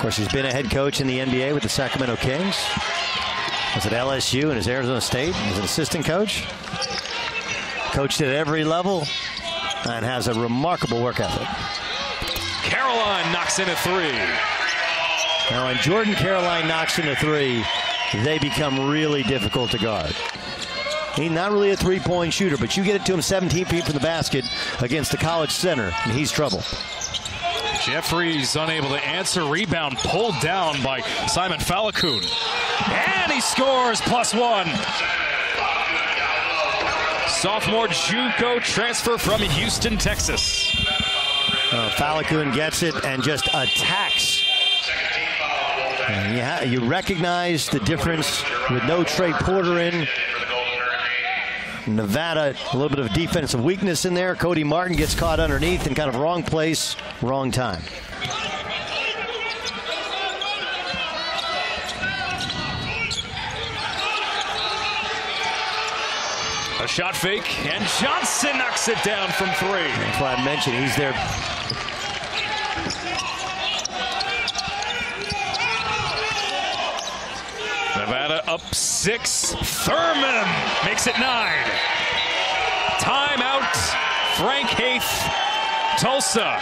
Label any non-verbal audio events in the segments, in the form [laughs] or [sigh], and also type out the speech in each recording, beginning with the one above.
Of course, he's been a head coach in the NBA with the Sacramento Kings. Was at LSU and his Arizona State as an assistant coach. Coached at every level and has a remarkable work ethic. Caroline knocks in a three. Now, when Jordan Caroline knocks in a three, they become really difficult to guard. He's not really a three point shooter, but you get it to him 17 feet from the basket against the college center, and he's trouble. Jeffries unable to answer. Rebound pulled down by Simon Falakun. And he scores plus one. Sophomore Juco transfer from Houston, Texas. Uh, Falakun gets it and just attacks. And you, ha- you recognize the difference with no Trey Porter in. Nevada, a little bit of defensive weakness in there. Cody Martin gets caught underneath in kind of wrong place, wrong time. A shot fake, and Johnson knocks it down from three. That's why I mentioned he's there. Nevada up six. Thurman makes it nine. Timeout. Frank Haith, Tulsa.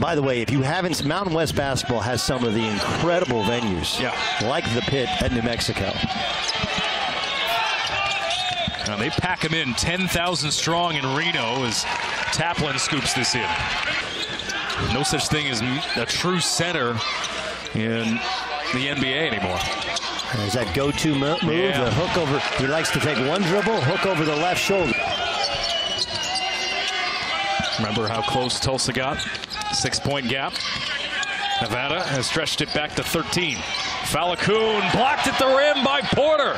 By the way, if you haven't, Mountain West basketball has some of the incredible venues, Yeah. like the pit at New Mexico. Now they pack them in 10,000 strong in Reno as Taplin scoops this in. No such thing as a true center in the NBA anymore. There's that go-to move, Yeah. the hook over. He likes to take one dribble, hook over the left shoulder. Remember how close Tulsa got? Six point gap. Nevada has stretched it back to 13. Falakun blocked at the rim by Porter.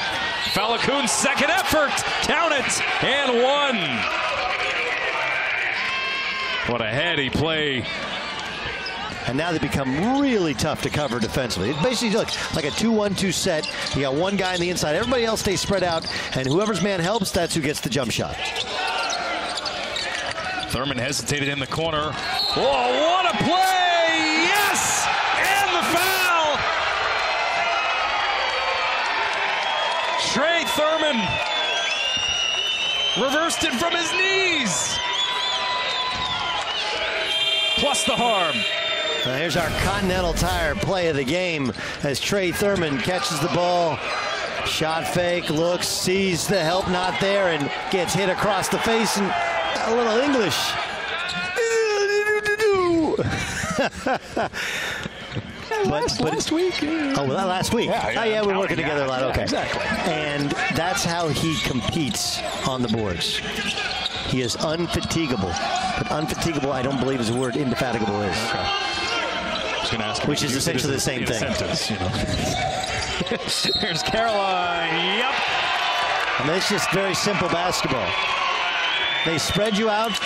Falakun's second effort. Count it. And one. What a heady play. And now they become really tough to cover defensively. It basically looks like a 2-1-2 set. You got one guy on the inside. Everybody else stays spread out, and whoever's man helps, that's who gets the jump shot. Thurman hesitated in the corner. Oh, what a play! Yes! And the foul! Trey Thurman reversed it from his knees. Plus the harm. Here's our Continental Tire play of the game as Trey Thurman catches the ball. Shot fake, looks, sees the help not there, and gets hit across the face and a little English. but, [laughs] but last week. Oh, well, last week. Yeah, yeah, oh, yeah, we're working yeah, together a lot. okay. exactly. And that's how he competes on the boards. He is unfatigable. But unfatigable, I don't believe is a word indefatigable is. Was going to ask Which is essentially the same thing. Sentence, you know. [laughs] Here's Caroline. Yep. I mean, it's just very simple basketball. They spread you out.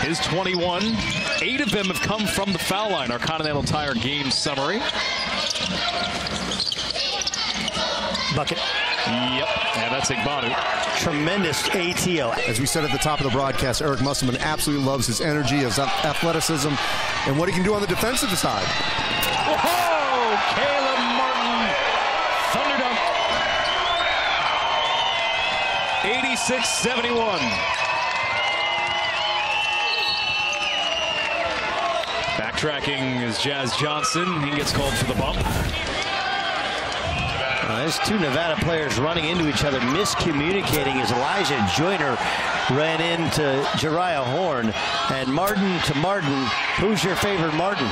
His 21. Eight of them have come from the foul line. Our Continental Tire game summary. Bucket. Yep. And that's Igbanu. Tremendous ATO. As we said at the top of the broadcast, Eric Musselman absolutely loves his energy, his athleticism, and what he can do on the defensive side. Whoa! Caleb Martin. Thunder dunk. 86 71. Backtracking is Jazz Johnson. He gets called for the bump. Uh, there's two Nevada players running into each other, miscommunicating as Elijah Joiner ran into Jeriah Horne. And Martin to Martin. Who's your favorite Martin?